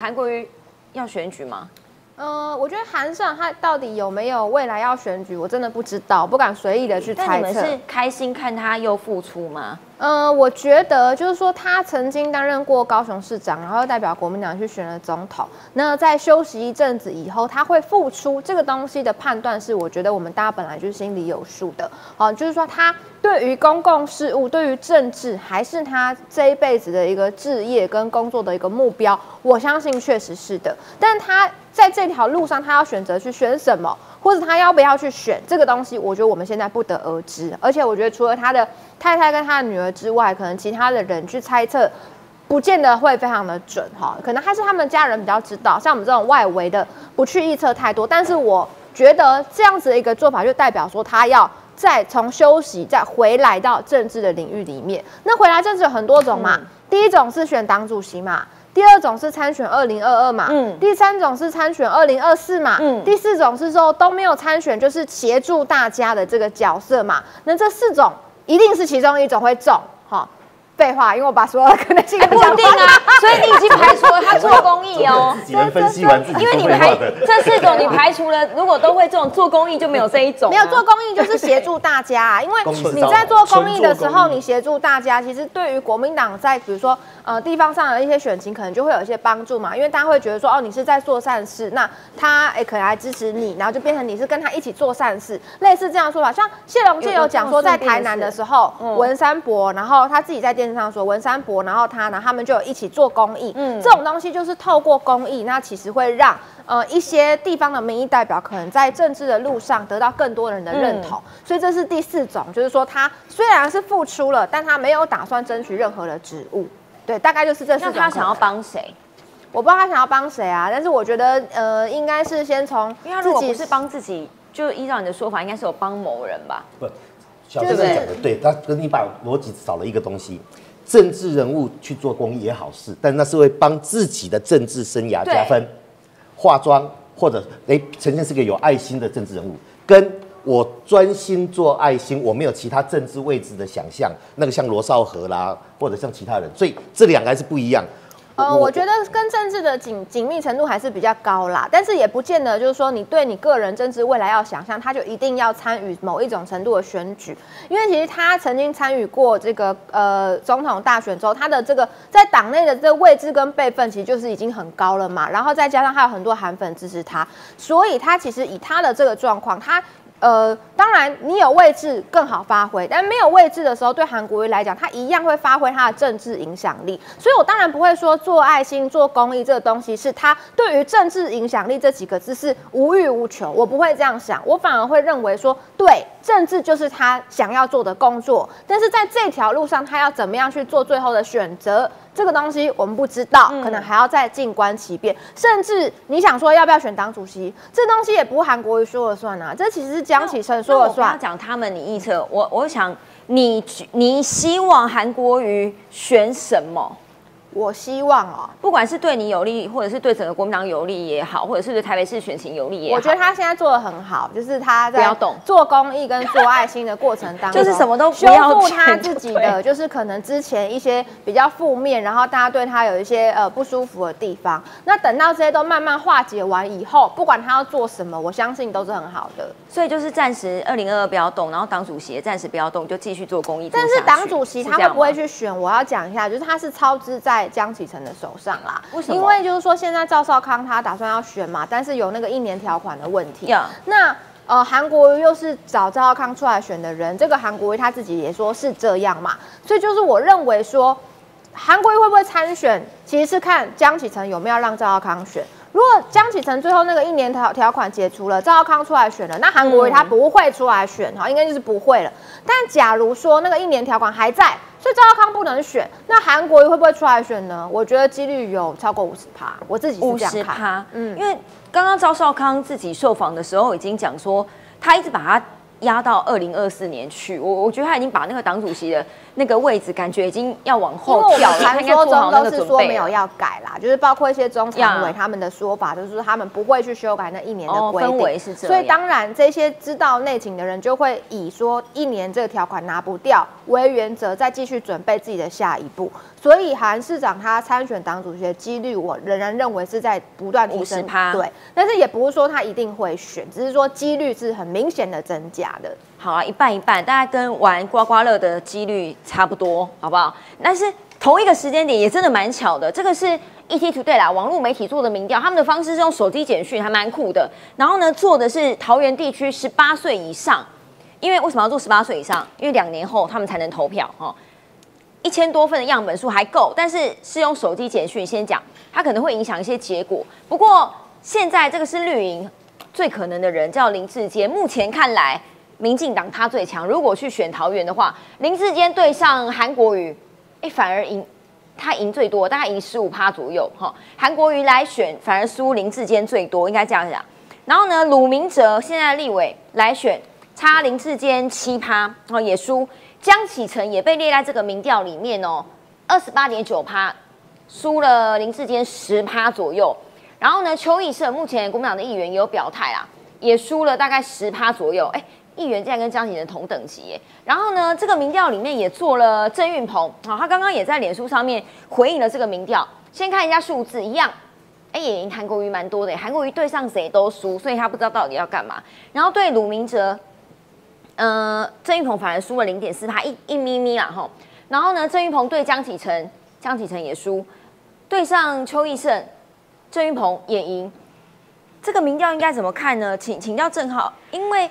韩国瑜要选举吗？呃，我觉得韩尚他到底有没有未来要选举，我真的不知道，不敢随意的去猜测。你们是开心看他又复出吗？呃，我觉得就是说，他曾经担任过高雄市长，然后代表国民党去选了总统。那在休息一阵子以后，他会复出，这个东西的判断是，我觉得我们大家本来就是心里有数的。好，就是说他对于公共事务、对于政治，还是他这一辈子的一个置业跟工作的一个目标，我相信确实是的。但他。在这条路上，他要选择去选什么，或者他要不要去选这个东西，我觉得我们现在不得而知。而且我觉得除了他的太太跟他的女儿之外，可能其他的人去猜测，不见得会非常的准哈。可能还是他们家人比较知道，像我们这种外围的不去预测太多。但是我觉得这样子的一个做法，就代表说他要再从休息再回来到政治的领域里面。那回来政治有很多种嘛，第一种是选党主席嘛。第二种是参选二零二二嘛，嗯，第三种是参选二零二四嘛，嗯，第四种是说都没有参选，就是协助大家的这个角色嘛。那这四种一定是其中一种会中，哈。废话，因为我把所有的可能性不一定啊，所以你已经排除了他做公益哦。自己能分析完自己因为你排这四种，你排除了，如果都会这种做公益，就没有这一种。没有做公益就是协助大家，啊 因为你在做公益的时候，你协助大家，其实对于国民党在比如说呃地方上的一些选情，可能就会有一些帮助嘛。因为大家会觉得说，哦，你是在做善事，那他哎可能还支持你，然后就变成你是跟他一起做善事，类似这样说法。像谢龙介有讲说，在台南的时候，文山伯，然后他自己在电。上说文山伯，然后他呢，他们就有一起做公益。嗯，这种东西就是透过公益，那其实会让呃一些地方的民意代表可能在政治的路上得到更多人的认同。所以这是第四种，就是说他虽然是付出了，但他没有打算争取任何的职务。对，大概就是这四种。那他想要帮谁？我不知道他想要帮谁啊，但是我觉得呃，应该是先从，因为他如果不是帮自己，就依照你的说法，应该是有帮某人吧？不，小先生讲的对，他跟你把逻辑少了一个东西。政治人物去做公益也好事，但那是会帮自己的政治生涯加分。化妆或者哎，呈现是个有爱心的政治人物，跟我专心做爱心，我没有其他政治位置的想象，那个像罗少河啦，或者像其他人，所以这两个还是不一样。呃，我觉得跟政治的紧紧密程度还是比较高啦，但是也不见得就是说你对你个人政治未来要想象，他就一定要参与某一种程度的选举，因为其实他曾经参与过这个呃总统大选之后，他的这个在党内的这个位置跟辈分其实就是已经很高了嘛，然后再加上他有很多韩粉支持他，所以他其实以他的这个状况，他。呃，当然，你有位置更好发挥，但没有位置的时候，对韩国瑜来讲，他一样会发挥他的政治影响力。所以我当然不会说做爱心、做公益这个东西是他对于政治影响力这几个字是无欲无求，我不会这样想，我反而会认为说，对，政治就是他想要做的工作，但是在这条路上，他要怎么样去做最后的选择？这个东西我们不知道，可能还要再静观其变。甚至你想说要不要选党主席，这东西也不韩国瑜说了算啊。这其实是江启臣说了算。讲他们，你预测我，我想你你希望韩国瑜选什么？我希望哦，不管是对你有利，或者是对整个国民党有利也好，或者是对台北市选情有利也好，我觉得他现在做的很好，就是他在做公益跟做爱心的过程当中，就是什么都修复他自己的，就是可能之前一些比较负面，然后大家对他有一些呃不舒服的地方。那等到这些都慢慢化解完以后，不管他要做什么，我相信都是很好的。所以就是暂时二零二二不要动，然后党主席也暂时不要动，就继续做公益。但是党主席他会不会去选？我要讲一下，就是他是超支在。江启臣的手上啦，为什么？因为就是说现在赵少康他打算要选嘛，但是有那个一年条款的问题。那呃，韩国瑜又是找赵少康出来选的人，这个韩国瑜他自己也说是这样嘛，所以就是我认为说，韩国瑜会不会参选，其实是看江启臣有没有让赵少康选。如果江启臣最后那个一年条条款解除了，赵少康出来选了，那韩国瑜他不会出来选哈，应该就是不会了。但假如说那个一年条款还在。所以赵少康不能选，那韩国瑜会不会出来选呢？我觉得几率有超过五十趴，我自己是这样看。嗯，因为刚刚赵少康自己受访的时候已经讲说，他一直把他。压到二零二四年去，我我觉得他已经把那个党主席的那个位置，感觉已经要往后调了。传说中都是说没有要改啦，就是包括一些中常委他们的说法，就是说他们不会去修改那一年的规定。所以当然这些知道内情的人就会以说一年这个条款拿不掉为原则，再继续准备自己的下一步。所以韩市长他参选党主席的几率，我仍然认为是在不断提升。对，但是也不是说他一定会选，只是说几率是很明显的增加的。好啊，一半一半，大概跟玩刮刮乐的几率差不多，好不好？但是同一个时间点也真的蛮巧的，这个是。ETtoday 啦，网络媒体做的民调，他们的方式是用手机简讯，还蛮酷的。然后呢，做的是桃园地区十八岁以上，因为为什么要做十八岁以上？因为两年后他们才能投票哦。一千多份的样本数还够，但是是用手机简讯先讲，它可能会影响一些结果。不过现在这个是绿营最可能的人叫林志坚，目前看来民进党他最强。如果去选桃园的话，林志坚对上韩国瑜，哎，反而赢。他赢最多，大概赢十五趴左右，哈。韩国瑜来选，反而输林志坚最多，应该这样讲。然后呢，鲁明哲现在立委来选，差林志坚七趴，然后也输。江启臣也被列在这个民调里面哦，二十八点九趴，输了林志坚十趴左右。然后呢，邱义胜目前国民党的议员也有表态啦，也输了大概十趴左右，哎。议员竟然跟江启臣同等级，然后呢，这个民调里面也做了郑运鹏，啊，他刚刚也在脸书上面回应了这个民调。先看一下数字，一样，哎，也赢韩国瑜蛮多的，韩国瑜对上谁都输，所以他不知道到底要干嘛。然后对鲁明哲，呃，郑运鹏反而输了零点四他一一咪咪啦哈。然后呢，郑运鹏对江启程，江启程也输，对上邱义胜，郑运鹏也赢。这个民调应该怎么看呢？请请教郑浩，因为。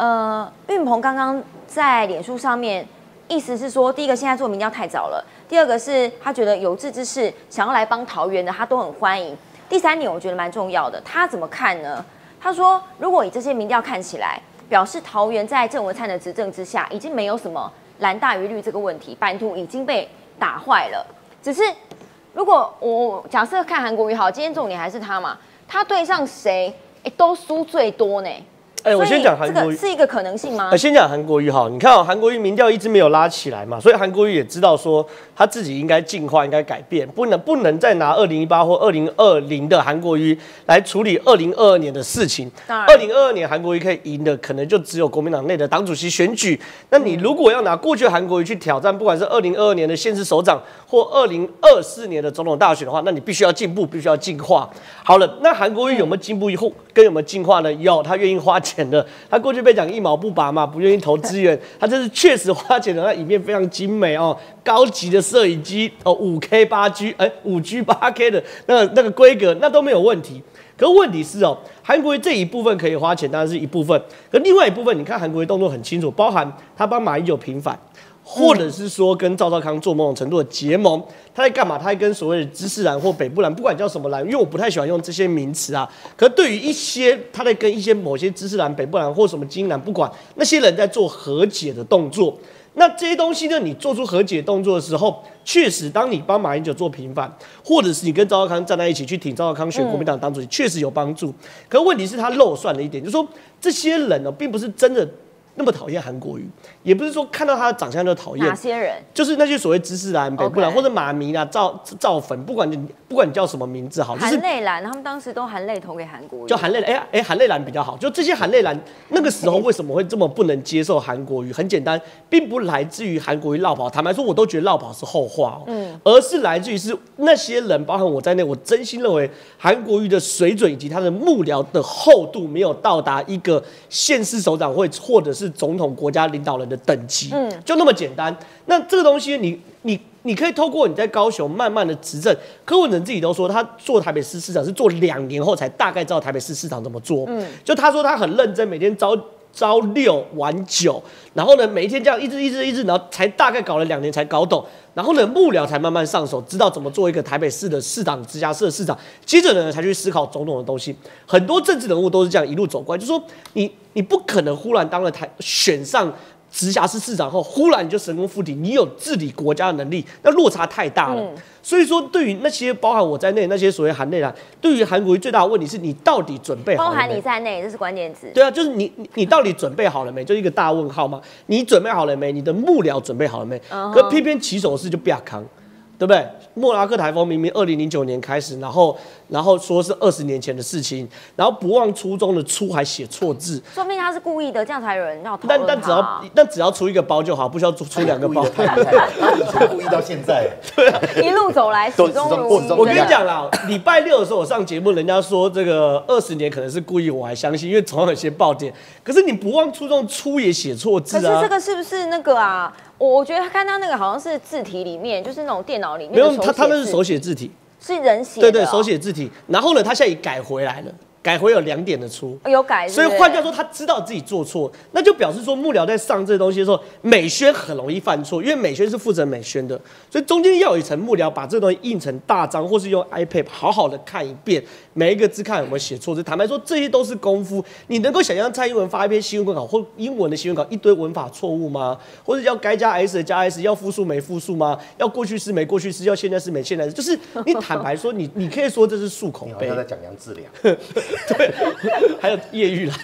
呃，运鹏刚刚在脸书上面，意思是说，第一个现在做民调太早了，第二个是他觉得有志之士想要来帮桃园的，他都很欢迎。第三点我觉得蛮重要的，他怎么看呢？他说，如果以这些民调看起来，表示桃园在郑文灿的执政之下，已经没有什么蓝大于绿这个问题，版图已经被打坏了。只是如果我假设看韩国瑜好，今天重点还是他嘛，他对上谁，哎，都输最多呢。哎，我先讲韩国瑜是一个可能性吗？先讲韩国瑜哈，你看哦，韩国瑜民调一直没有拉起来嘛，所以韩国瑜也知道说他自己应该进化，应该改变，不能不能再拿二零一八或二零二零的韩国瑜来处理二零二二年的事情。二零二二年韩国瑜可以赢的，可能就只有国民党内的党主席选举。那你如果要拿过去韩国瑜去挑战，不管是二零二二年的县市首长或二零二四年的总统大选的话，那你必须要进步，必须要进化。好了，那韩国瑜有没有进步以后，跟有没有进化呢？有，他愿意花。钱的，他过去被讲一毛不拔嘛，不愿意投资源，他这是确实花钱的，那影片非常精美哦，高级的摄影机哦，五 K 八 G，哎，五 G 八 K 的那个那个规格，那都没有问题。可问题是哦，韩国这一部分可以花钱，当然是一部分，可另外一部分，你看韩国的动作很清楚，包含他帮马英九平反。或者是说跟赵少康做某种程度的结盟，他在干嘛？他在跟所谓的知识蓝或北部蓝，不管叫什么蓝，因为我不太喜欢用这些名词啊。可对于一些他在跟一些某些知识蓝、北部蓝或什么金蓝，不管那些人在做和解的动作，那这些东西呢？你做出和解动作的时候，确实，当你帮马英九做平反，或者是你跟赵少康站在一起去挺赵少康选国民党党主席，确实有帮助。可问题是，他漏算了一点，就是说这些人呢，并不是真的。那么讨厌韩国瑜，也不是说看到他的长相就讨厌。哪些人？就是那些所谓知识蓝、北部蓝或者马迷啊、造造粉，不管你不管你叫什么名字好，含泪蓝，他们当时都含泪投给韩国瑜。就含泪蓝，哎哎，含泪蓝比较好。就这些含泪蓝，那个时候为什么会这么不能接受韩国瑜？很简单，并不来自于韩国瑜绕跑。坦白说，我都觉得绕跑是后话哦。嗯。而是来自于是那些人，包含我在内，我真心认为韩国瑜的水准以及他的幕僚的厚度没有到达一个县市首长会或者是。总统国家领导人的等级，嗯，就那么简单。那这个东西，你你你可以透过你在高雄慢慢的执政。柯文哲自己都说，他做台北市市长是做两年后才大概知道台北市市长怎么做。嗯，就他说他很认真，每天朝朝六晚九，然后呢，每一天这样一直一直一直，然后才大概搞了两年才搞懂。然后呢，幕僚才慢慢上手，知道怎么做一个台北市的市长、直辖市的市长。接着呢，才去思考种种的东西。很多政治人物都是这样一路走过来，就说你你不可能忽然当了台选上。直辖市市长后，忽然就神功附体，你有治理国家的能力，那落差太大了。所以说，对于那些包含我在内那些所谓韩内啦，对于韩国最大的问题是你到底准备好了包含你在内，这是关键词。对啊，就是你你你到底准备好了没？就一个大问号嘛。你准备好了没？你的幕僚准备好了没？可偏偏起手式就不要扛。对不对？莫拉克台风明明二零零九年开始，然后然后说是二十年前的事情，然后不忘初衷的初还写错字，说明他是故意的，这样才有人要但但只要但只要出一个包就好，不需要出出两个包 故意到现在，对一路走来始都终我跟你讲啦，礼拜六的时候我上节目，人家说这个二十年可能是故意，我还相信，因为总要有些爆点。可是你不忘初衷，初也写错可字啊。是这个是不是那个啊？我我觉得他看到那个好像是字体里面，就是那种电脑里面没有手他他们是手写字体，是人写的哦，对对，手写字体。然后呢，他现在也改回来了，改回有两点的出。有改是是，所以换句话说，他知道自己做错，那就表示说幕僚在上这东西的时候，美宣很容易犯错，因为美宣是负责美宣的，所以中间要有一层幕僚把这东西印成大章，或是用 iPad 好好的看一遍，每一个字看有没有写错字。坦白说，这些都是功夫。你能够想象蔡英文发一篇新闻稿或英文的新闻稿一堆文法错误吗？或者要该加 s 的加 s，要复数没复数吗？要过去式没过去式，要现在式没现在式，就是你坦白说，你你可以说这是漱口杯 你好像。在讲杨志良。还有叶玉兰，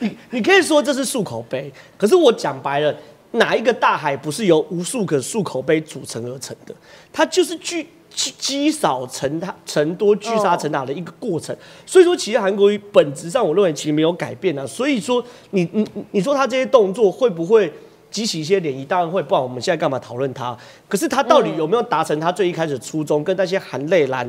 你你可以说这是漱口杯，可是我讲白了，哪一个大海不是由无数个漱口杯组成而成的？它就是聚积积少成它成多，聚沙成塔的一个过程。所以说，其实韩国瑜本质上，我认为其实没有改变啊。所以说，你你你你说他这些动作会不会？激起一些涟漪，当然会，不然我们现在干嘛讨论他？可是他到底有没有达成他最一开始的初衷，跟那些含泪蓝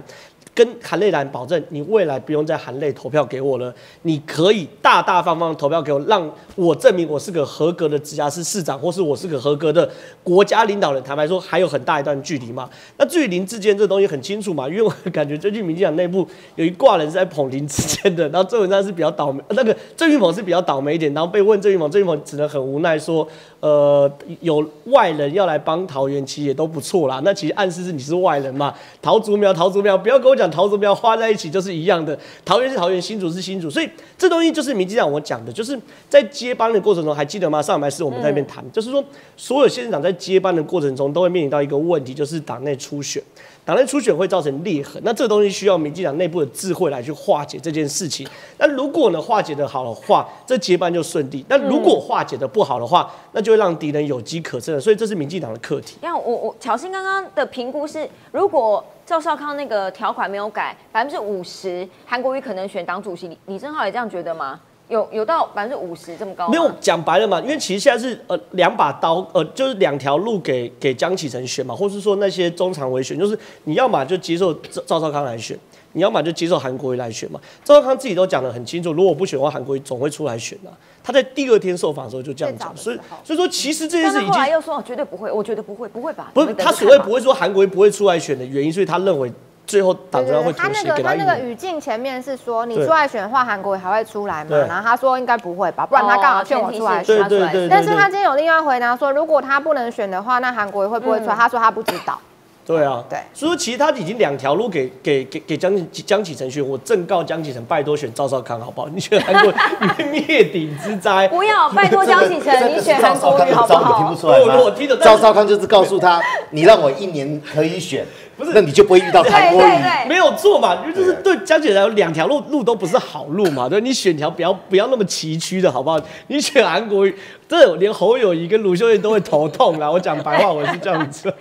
跟含泪蓝保证，你未来不用再含泪投票给我了，你可以大大方方投票给我，让我证明我是个合格的直辖市市长，或是我是个合格的国家领导人。坦白说，还有很大一段距离嘛。那至于林志坚这东西很清楚嘛，因为我感觉最近民进党内部有一挂人是在捧林志坚的，然后郑文灿是比较倒霉，那个郑玉鹏是比较倒霉一点，然后被问郑玉鹏，郑玉鹏只能很无奈说，呃，有外人要来帮桃园，其实也都不错啦。那其实暗示是你是外人嘛，桃竹苗，桃竹苗，不要跟我讲桃竹苗花在一起就是一样的，桃园是桃园，新竹是新竹，所以这东西就是民进党我讲的，就是在接班的过程中，还记得吗？上台是我们在那边谈，就是说所有县长在接班的过程中都会面临到一个问题，就是党内初选。党内初选会造成裂痕，那这个东西需要民进党内部的智慧来去化解这件事情。那如果呢化解的好的话，这接班就顺利；那如果化解的不好的话，那就会让敌人有机可乘。所以这是民进党的课题。那我我巧心刚刚的评估是，如果赵少康那个条款没有改，百分之五十，韩国瑜可能选党主席。李李正浩也这样觉得吗？有有到百分之五十这么高吗？没有讲白了嘛，因为其实现在是呃两把刀，呃就是两条路给给江启臣选嘛，或是说那些中常委选，就是你要么就接受赵赵少康来选，你要么就接受韩国瑜来选嘛。赵少康自己都讲得很清楚，如果我不选的话，韩国瑜总会出来选的、他在第二天受访的时候就这样讲，所以所以说其实这件事已经后来又说哦绝对不会，我觉得不会，不会吧？不是他所谓不会说韩国瑜不会出来选的原因，所以他认为最后党中央会他那妥协个他那个他那个。语境前面是说，你出来选的话，韩国也还会出来嘛？然后他说应该不会吧，不然他干嘛劝我出来选？对对对但是他今天有另外回答说，如果他不能选的话，那韩国也会不会出来？他说他不知道。对啊，对所以说其实他已经两条路给给给给江江启程选，我正告江启程，拜托选赵少康好不好？你选韩国 瑜灭顶之灾。不要，拜托江启程，你选赵韩国少康你瑜好不好听不？出来吗？我我听得赵少康就是告诉他，你让我一年可以选，不是那你就不会遇到对韩国瑜。没有错嘛，就是对江启臣来说两条路路都不是好路嘛，对，你选条不要不要那么崎岖的好不好？你选韩国瑜，这连侯友谊跟卢秀燕都会头痛啦。我讲白话，我是这样子。